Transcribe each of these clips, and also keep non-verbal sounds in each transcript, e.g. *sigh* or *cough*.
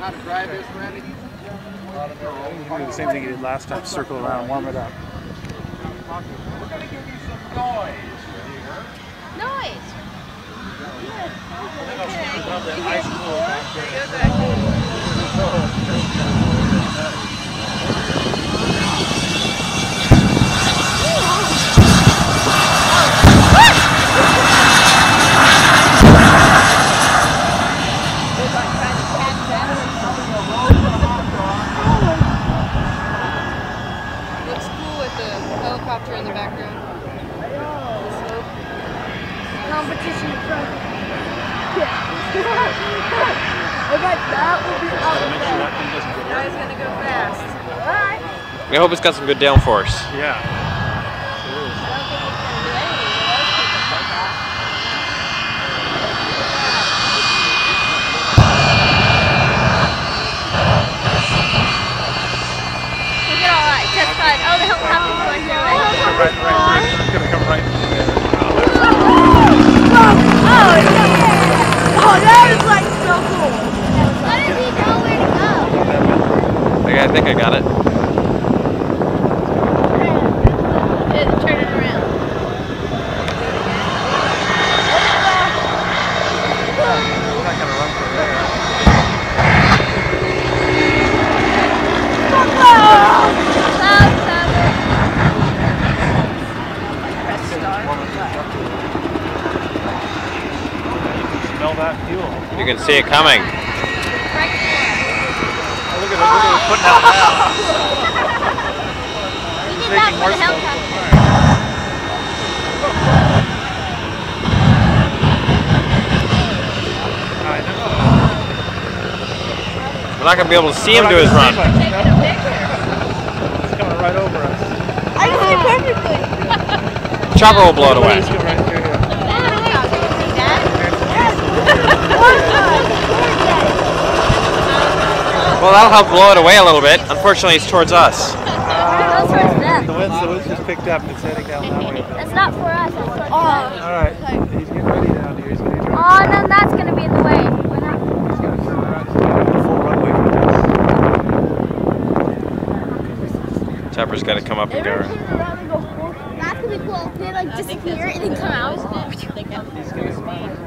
how to drive this, Randy? Do the same thing you did last time. Circle around, warm it up. We're going to give you some noise here. Noise. Looks cool with the helicopter in the background. Competition in front. *laughs* I bet that will be out. Guy's gonna go fast. Alright. We hope it's got some good downforce. Yeah. We did alright. Just fine. Oh, the helicopter's going here. Right, right, right. It's gonna come right. Oh, yeah. Oh, that is like so cool. How does he know where to go? Okay, I think I got it. Yeah, turn it around. We're not gonna run from there. Smell that fuel. You can see it coming. Oh, look at it, look at it putting out now. *laughs* we did that for the helicopter. We're not gonna be able to see him do his run. It's coming right over us. I can see perfectly. Chopper will blow it away. It's coming right through here. Well, that'll help blow it away a little bit. Unfortunately, it's towards us. *laughs* The winds, the winds just picked up. It's heading down that way. That's not for us. That's for All right. He's getting ready down here. He's gonna. Oh, and then that's gonna be in the way. We're not- He's gonna turn around. He's gonna do a full runway for this. Chopper's got to come up and go. That's gonna be cool. They like disappear and then come out.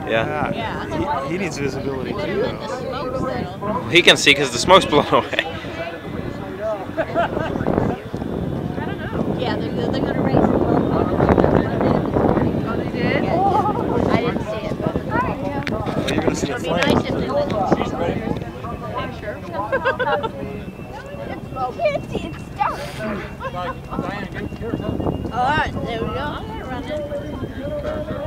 Yeah. Yeah. He, he needs visibility too. though. He can see because the smoke's blown away. *laughs* Yeah, they're, they're gonna race. Oh, they did? I didn't see it, but. Oh, you're gonna see the It'd be nice if they went *laughs* Can't see it stuck. Alright, there we go. Run it.